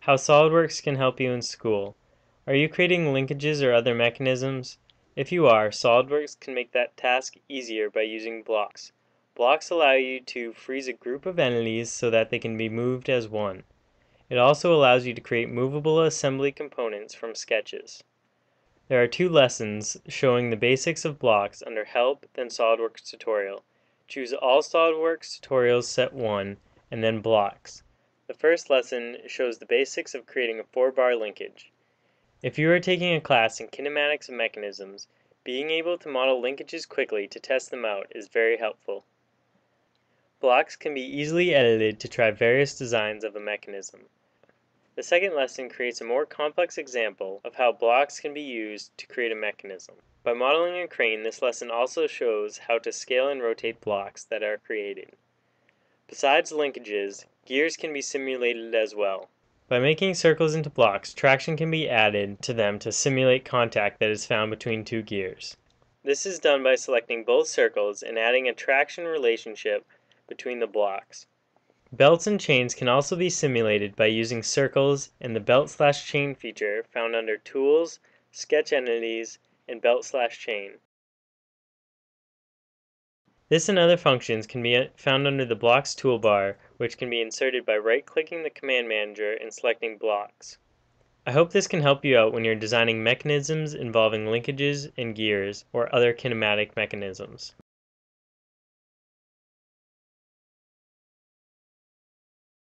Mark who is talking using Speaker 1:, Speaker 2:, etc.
Speaker 1: How SOLIDWORKS can help you in school. Are you creating linkages or other mechanisms? If you are, SOLIDWORKS can make that task easier by using blocks. Blocks allow you to freeze a group of entities so that they can be moved as one. It also allows you to create movable assembly components from sketches. There are two lessons showing the basics of blocks under Help, then SOLIDWORKS tutorial. Choose All SOLIDWORKS tutorials set 1, and then Blocks. The first lesson shows the basics of creating a 4-bar linkage. If you are taking a class in kinematics of mechanisms, being able to model linkages quickly to test them out is very helpful. Blocks can be easily edited to try various designs of a mechanism. The second lesson creates a more complex example of how blocks can be used to create a mechanism. By modeling a crane, this lesson also shows how to scale and rotate blocks that are created. Besides linkages, gears can be simulated as well. By making circles into blocks, traction can be added to them to simulate contact that is found between two gears. This is done by selecting both circles and adding a traction relationship between the blocks. Belts and chains can also be simulated by using circles and the belt slash chain feature found under Tools, Sketch Entities, and Belt slash Chain. This and other functions can be found under the Blocks toolbar, which can be inserted by right-clicking the Command Manager and selecting Blocks. I hope this can help you out when you're designing mechanisms involving linkages and gears or other kinematic mechanisms.